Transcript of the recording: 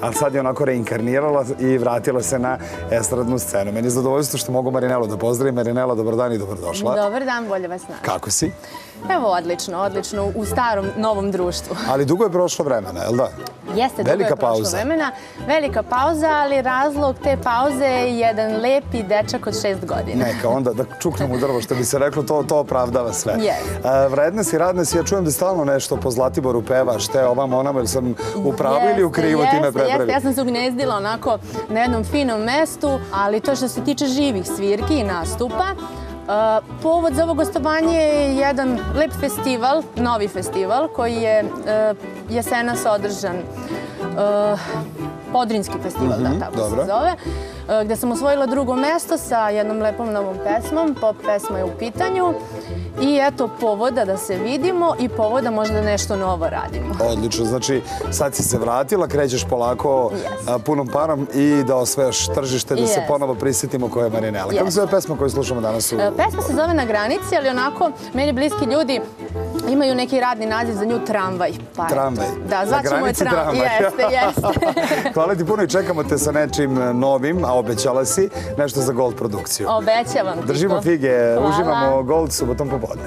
ali sad je onako reinkarnirala i vratila se na estradnu scenu. Meni je zadovoljstvo što mogu Marinelu da pozdravim. Marinela, dobar dan i dobrodošla. Dobar dan, bolje vas naći. Kako si? Evo, odlično, odlično, u starom, novom društvu. Ali dugo je prošlo vremena, je li da? Jeste, dugo Velika je prošlo pauza. vremena. Velika pauza, ali razlog te pauze je jedan lepi dečak od šest godina. Neka, onda da čuknem u drvo, što bi se reklo, to, to opravdava sve. Jeste. E, vredna si, radna si, ja čujem da stalno nešto po Zlatiboru pevaš, te ovam onama, ili sam u pravu ili u krivu Jeste, ti me jeste, ja sam se ugnezdila onako na jednom finom mestu, ali to što se tiče živih svirki i nastupa, Uh, povod za ovo gostovanje je jedan lep festival, novi festival, koji je uh, jesenas održan. uh, Podrinski festival, da, tako Mhm, se zove, uh, gde sam osvojila drugo mesto sa jednom lepom novom pesmom, pop pesma je u pitanju. I eto povoda da se vidimo i povoda možda nešto novo radimo. Odlično, znači sad si se vratila, krećeš polako Jeste. a, punom parom i da osvajaš tržište, da se Jeste. ponovo prisjetimo koja je Marinela. Kako Jeste. se zove pesma koju slušamo danas u... Pesma se zove Na granici, ali onako meni bliski ljudi imaju neki radni naziv za nju tramvaj. Pa. Tramvaj. Da, zvaćemo je tramvaj. tramvaj. Jeste, jeste. Hvala ti puno i čekamo te sa nečim novim, a obećala si nešto za Gold produkciju. Obećavam Držimo fige, Hvala. uživamo Gold subotom popodne.